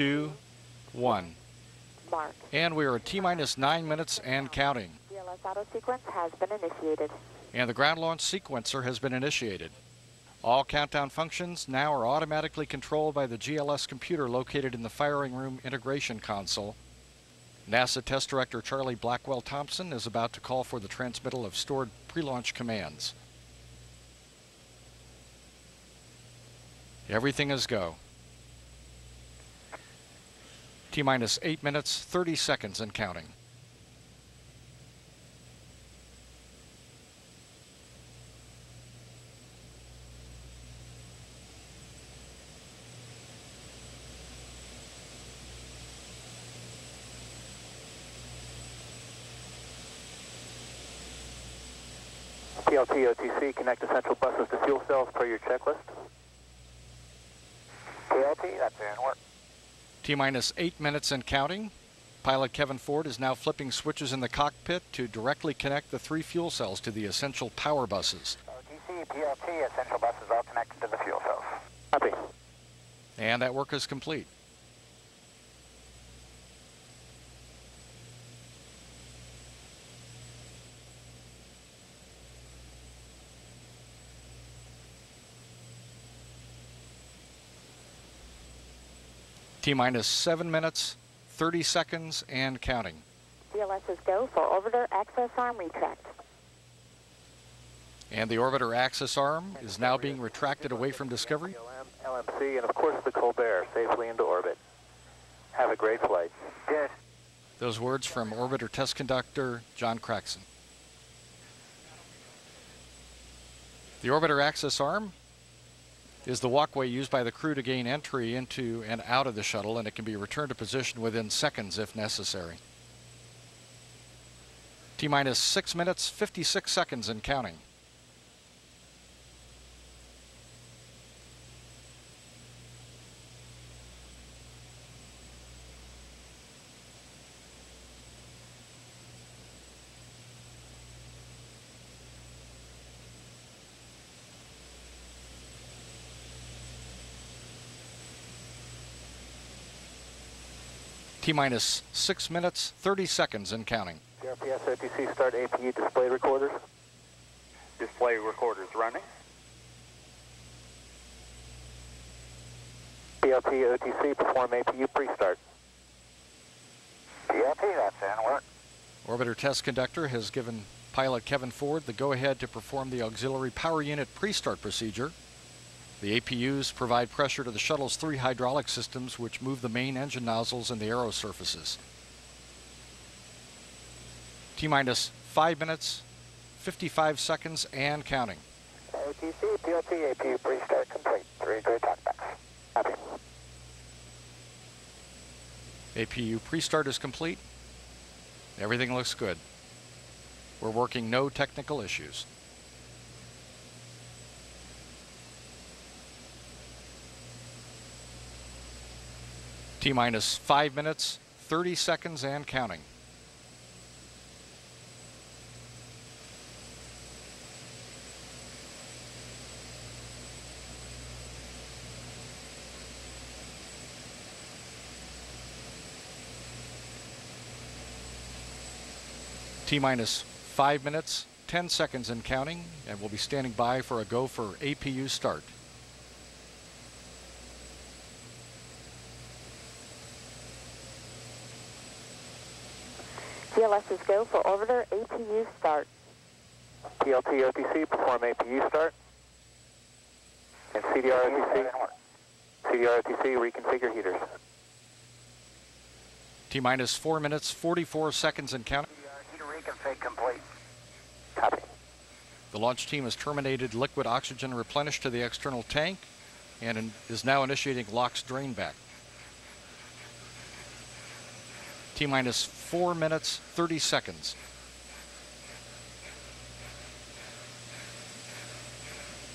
two, one. Mark. And we are at T minus nine minutes and counting. GLS auto sequence has been initiated. And the ground launch sequencer has been initiated. All countdown functions now are automatically controlled by the GLS computer located in the firing room integration console. NASA Test Director Charlie Blackwell Thompson is about to call for the transmittal of stored pre-launch commands. Everything is go. T minus 8 minutes, 30 seconds and counting. PLT OTC, connect essential buses to fuel cells per your checklist. PLT, that's in work. T minus 8 minutes and counting. Pilot Kevin Ford is now flipping switches in the cockpit to directly connect the three fuel cells to the essential power buses. OTC, PLT, essential buses all connected to the fuel cells. Copy. And that work is complete. T minus 7 minutes, 30 seconds, and counting. GLS is go for orbiter access arm retract. And the orbiter access arm is now being retracted away from Discovery. LM, LMC, and of course the Colbert safely into orbit. Have a great flight. Yes. Those words from orbiter test conductor John Craxton. The orbiter access arm is the walkway used by the crew to gain entry into and out of the shuttle, and it can be returned to position within seconds if necessary. T minus 6 minutes, 56 seconds and counting. T minus 6 minutes, 30 seconds and counting. CRPS OTC start APU display recorders. Display recorders running. PLT OTC perform APU pre-start. PLT, that's in work. Orbiter test conductor has given pilot Kevin Ford the go-ahead to perform the auxiliary power unit pre-start procedure. The APUs provide pressure to the shuttle's three hydraulic systems which move the main engine nozzles and the aero surfaces. T-minus 5 minutes, 55 seconds and counting. OTC, PLT, APU pre-start complete. Three great talkbacks. Copy. APU pre-start is complete. Everything looks good. We're working no technical issues. T minus 5 minutes, 30 seconds and counting. T minus 5 minutes, 10 seconds and counting, and we'll be standing by for a go for APU start. GLS is go for orbiter APU start. PLT OTC perform APU start. And CDR OTC. CDR OTC reconfigure heaters. T minus 4 minutes, 44 seconds and counting. Heater reconfig complete. Copy. The launch team has terminated liquid oxygen replenish to the external tank and in, is now initiating LOX drain back. T minus 4 minutes, 30 seconds.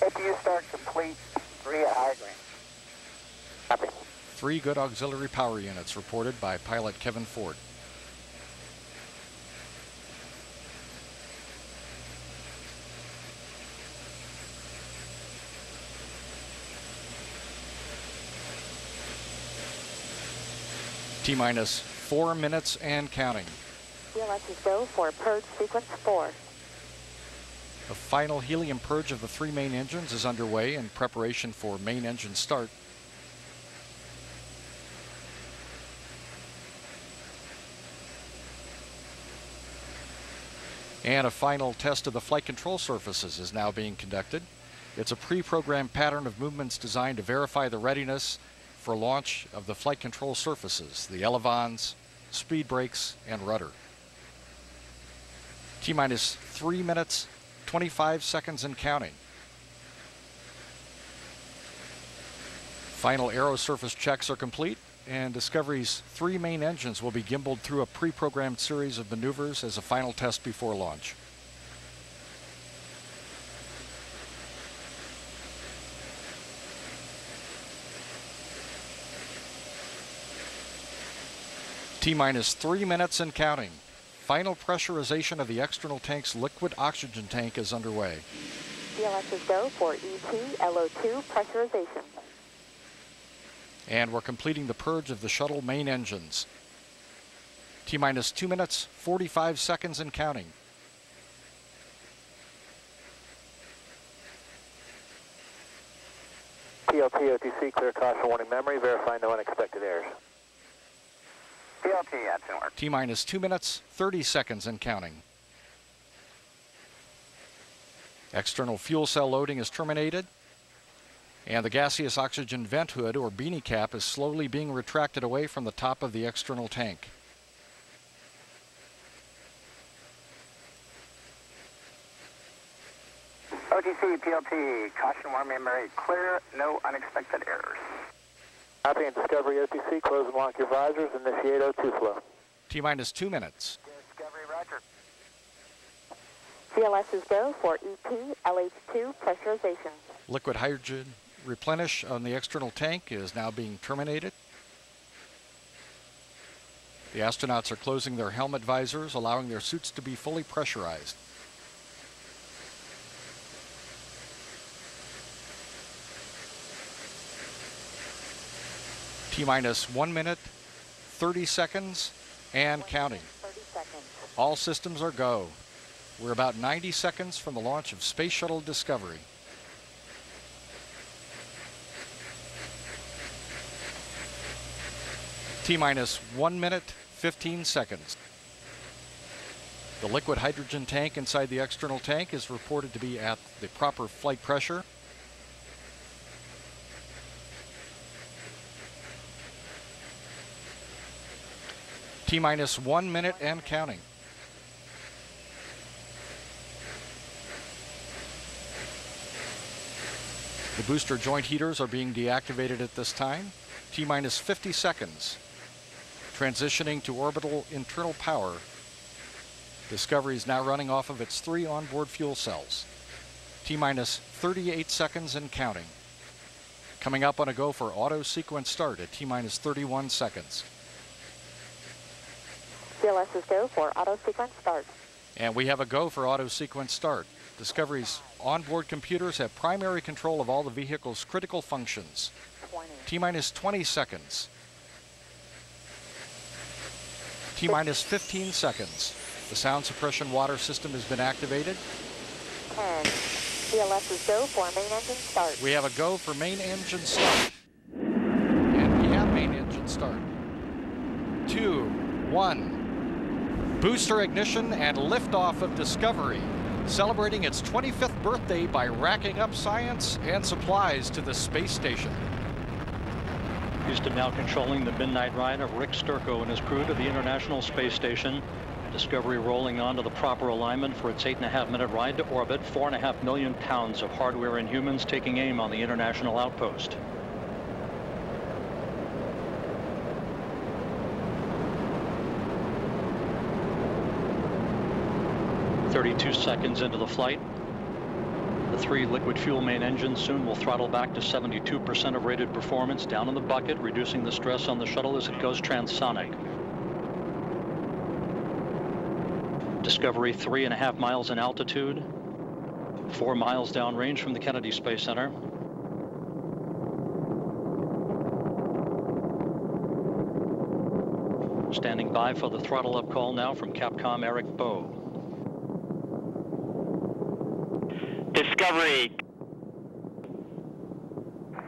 APU start complete. Three. Copy. Three good auxiliary power units reported by pilot Kevin Ford. T minus four minutes and counting. GLS is go for purge sequence 4. The final helium purge of the three main engines is underway in preparation for main engine start. And a final test of the flight control surfaces is now being conducted. It's a pre-programmed pattern of movements designed to verify the readiness for launch of the flight control surfaces, the elevons, speed brakes, and rudder. T minus three minutes, 25 seconds and counting. Final aero surface checks are complete, and Discovery's three main engines will be gimbaled through a pre-programmed series of maneuvers as a final test before launch. T minus three minutes and counting. Final pressurization of the external tank's liquid oxygen tank is underway. GLS is go for ET LO2 pressurization. And we're completing the purge of the shuttle main engines. T minus 2 minutes, 45 seconds and counting. PLT, OTC, clear caution warning memory, verify no unexpected errors. PLT, that's in work. T minus 2 minutes, 30 seconds and counting. External fuel cell loading is terminated. And the gaseous oxygen vent hood or beanie cap is slowly being retracted away from the top of the external tank. OTC, PLT, caution warning memory, clear, no unexpected errors. Copy and Discovery OTC, close and lock your visors, initiate O2 flow. T minus 2 minutes. Discovery, roger. GLS is go for ET LH2 pressurization. Liquid hydrogen replenish on the external tank is now being terminated. The astronauts are closing their helmet visors, allowing their suits to be fully pressurized. T minus one minute, 30 seconds, and counting. 30 seconds. All systems are go. We're about 90 seconds from the launch of Space Shuttle Discovery. T minus one minute, 15 seconds. The liquid hydrogen tank inside the external tank is reported to be at the proper flight pressure. T minus one minute and counting. The booster joint heaters are being deactivated at this time. T minus 50 seconds. Transitioning to orbiter internal power. Discovery is now running off of its three onboard fuel cells. T minus 38 seconds and counting. Coming up on a go for auto sequence start at T minus 31 seconds. GLS is go for auto sequence start. And we have a go for auto sequence start. Discovery's onboard computers have primary control of all the vehicle's critical functions. 20. T minus 20 seconds. T minus 15 seconds. The sound suppression water system has been activated. 10. GLS is go for main engine start. We have a go for main engine start. And we have main engine start. Two, one. Booster ignition and liftoff of Discovery, celebrating its 25th birthday by racking up science and supplies to the space station. Houston now controlling the midnight ride of Rick Sturckow and his crew to the International Space Station. Discovery rolling onto the proper alignment for its eight and a half minute ride to orbit. Four and a half million pounds of hardware and humans taking aim on the International Outpost. Thirty-two seconds into the flight. The three liquid fuel main engines soon will throttle back to 72% of rated performance down in the bucket, reducing the stress on the shuttle as it goes transonic. Discovery three and a half miles in altitude, four miles downrange from the Kennedy Space Center. Standing by for the throttle up call now from Capcom Eric Boe. Discovery.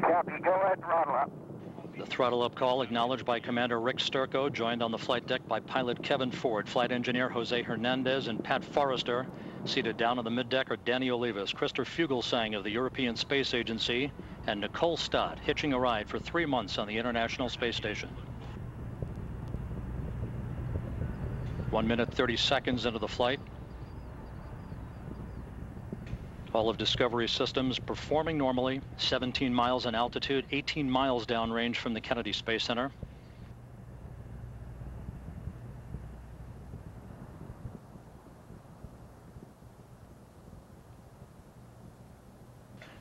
Copy. Go ahead, throttle up. The throttle up call acknowledged by Commander Rick Sturckow, joined on the flight deck by pilot Kevin Ford, flight engineer Jose Hernandez, and Pat Forrester. Seated down on the middeck are Danny Olivas, Christer Fuglesang of the European Space Agency, and Nicole Stott, hitching a ride for three months on the International Space Station. One minute, 30 seconds into the flight. All of Discovery systems performing normally, 17 miles in altitude, 18 miles downrange from the Kennedy Space Center.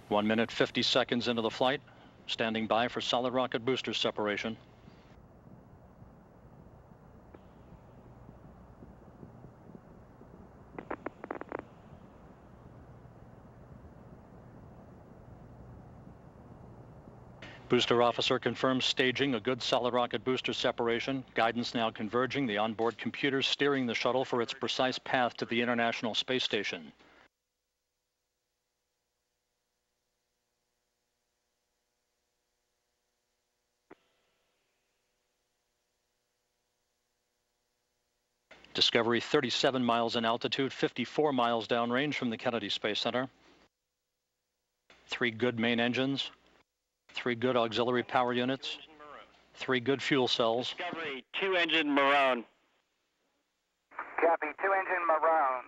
One minute, 50 seconds into the flight, standing by for solid rocket booster separation. Booster officer confirms staging a good solid rocket booster separation. Guidance now converging, the onboard computers steering the shuttle for its precise path to the International Space Station. Discovery 37 miles in altitude, 54 miles downrange from the Kennedy Space Center. Three good main engines, three good auxiliary power units, three good fuel cells, Discovery, two engine Moron. Copy. Two engine Moron.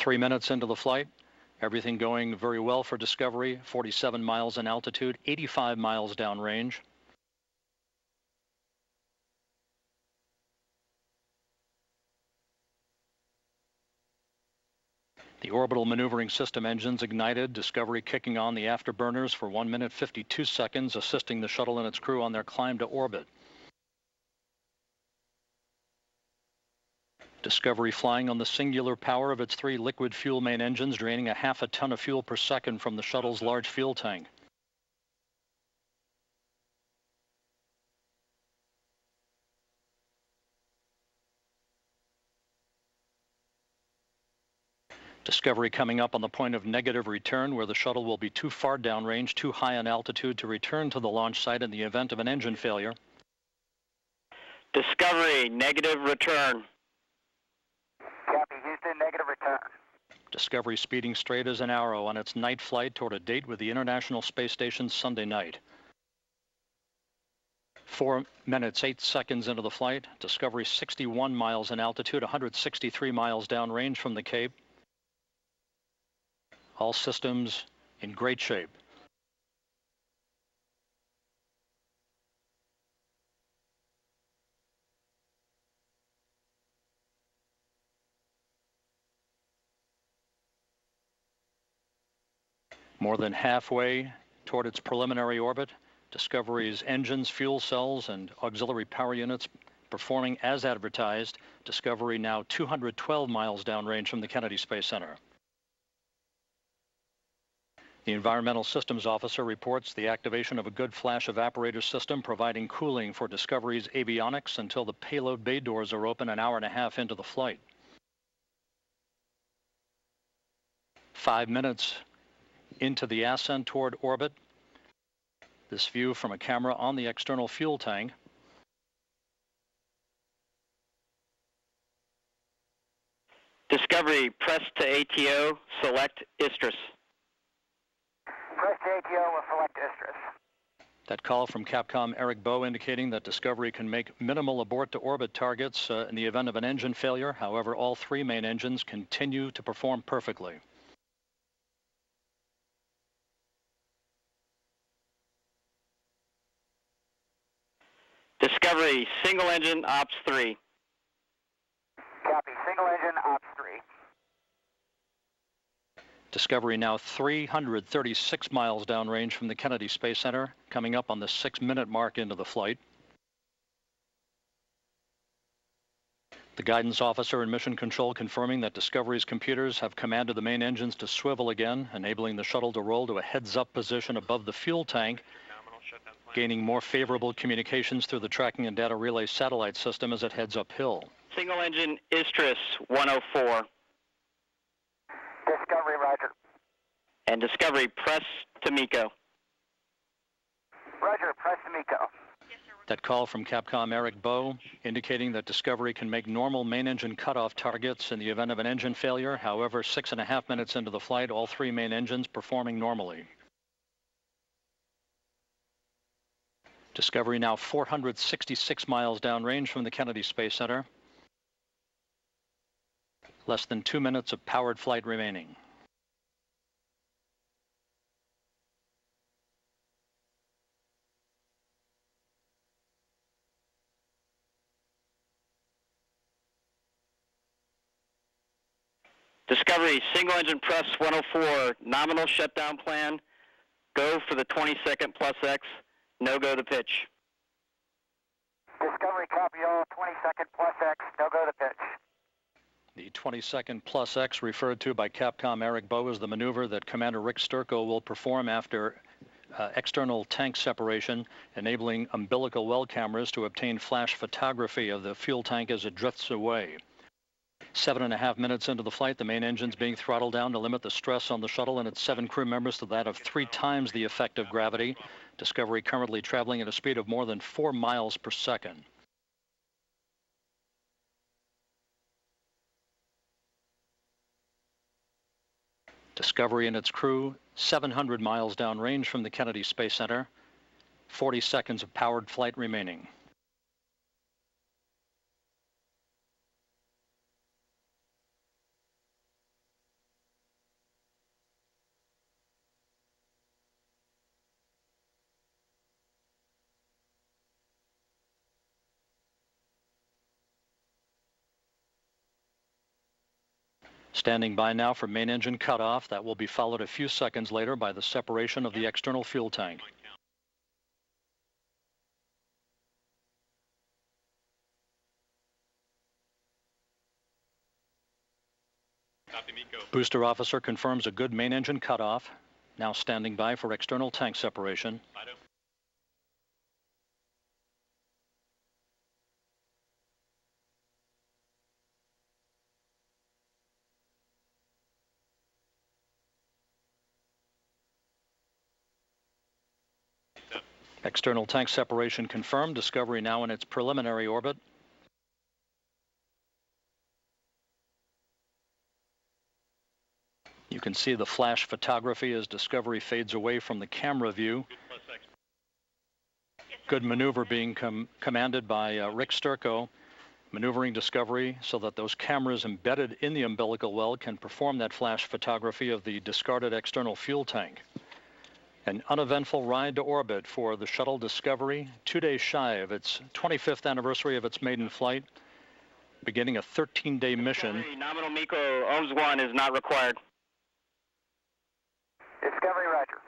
three minutes into the flight. Everything going very well for Discovery, 47 miles in altitude, 85 miles downrange. The orbital maneuvering system engines ignited, Discovery kicking on the afterburners for 1 minute 52 seconds, assisting the shuttle and its crew on their climb to orbit. Discovery flying on the singular power of its three liquid fuel main engines, draining a half a ton of fuel per second from the shuttle's large fuel tank. Discovery coming up on the point of negative return where the shuttle will be too far downrange, too high in altitude to return to the launch site in the event of an engine failure. Discovery, negative return. Copy. Houston. Negative return. Discovery speeding straight as an arrow on its night flight toward a date with the International Space Station Sunday night. Four minutes, eight seconds into the flight, Discovery 61 miles in altitude, 163 miles downrange from the Cape. All systems in great shape. More than halfway toward its preliminary orbit, Discovery's engines, fuel cells, and auxiliary power units performing as advertised. Discovery now 212 miles downrange from the Kennedy Space Center. The Environmental Systems Officer reports the activation of a good flash evaporator system providing cooling for Discovery's avionics until the payload bay doors are open an hour and a half into the flight. Five minutes into the ascent toward orbit. This view from a camera on the external fuel tank. Discovery, press to ATO, select Istres. Press JTO will select Istres. That call from Capcom Eric Boe indicating that Discovery can make minimal abort to orbit targets uh, in the event of an engine failure. However, all three main engines continue to perform perfectly. Discovery, single engine, ops 3. Copy. Single engine Ops 3. Discovery now 336 miles downrange from the Kennedy Space Center, coming up on the six minute mark into the flight. The guidance officer and mission control confirming that Discovery's computers have commanded the main engines to swivel again, enabling the shuttle to roll to a heads-up position above the fuel tank, gaining more favorable communications through the tracking and data relay satellite system as it heads uphill. Single engine Istres 104. Discovery, roger. And Discovery, press to MECO. Roger, press to MECO. That call from Capcom Eric Boe indicating that Discovery can make normal main engine cutoff targets in the event of an engine failure. However, six and a half minutes into the flight, all three main engines performing normally. Discovery now 466 miles downrange from the Kennedy Space Center. Less than two minutes of powered flight remaining. Discovery, single engine press 104, nominal shutdown plan. Go for the 20 second plus X, no go the pitch. Discovery, copy all. 20 second plus X, no go to pitch. The 20 second plus X referred to by Capcom Eric Boe is the maneuver that Commander Rick Sturckow will perform after uh, external tank separation, enabling umbilical well cameras to obtain flash photography of the fuel tank as it drifts away. Seven and a half minutes into the flight, the main engine's being throttled down to limit the stress on the shuttle and its seven crew members to that of three times the effect of gravity. Discovery currently traveling at a speed of more than four miles per second. Discovery and its crew 700 miles downrange from the Kennedy Space Center. 40 seconds of powered flight remaining. Standing by now for main engine cutoff. That will be followed a few seconds later by the separation of the external fuel tank. Booster officer confirms a good main engine cutoff. Now standing by for external tank separation. External tank separation confirmed. Discovery now in its preliminary orbit. You can see the flash photography as Discovery fades away from the camera view. Good maneuver being com commanded by uh, Rick Sturckow, maneuvering Discovery so that those cameras embedded in the umbilical well can perform that flash photography of the discarded external fuel tank. An uneventful ride to orbit for the shuttle Discovery, two days shy of its 25th anniversary of its maiden flight, beginning a 13-day mission. Nominal MECO OMS 1 is not required. Discovery, roger.